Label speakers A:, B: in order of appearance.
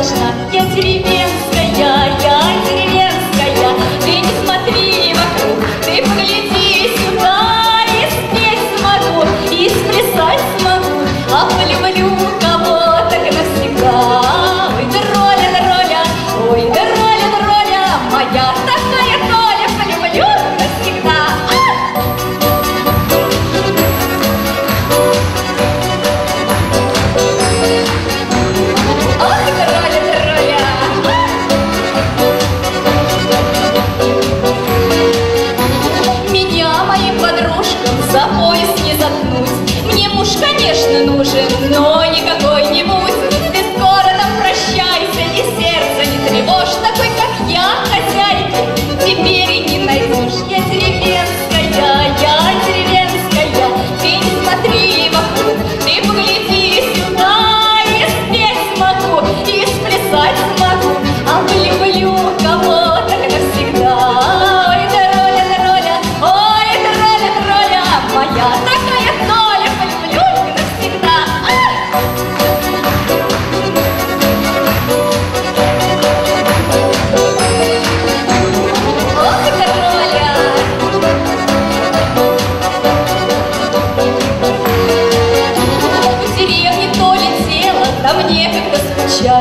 A: должна я тебе верить. Муж, конечно, нужен, но не Yeah.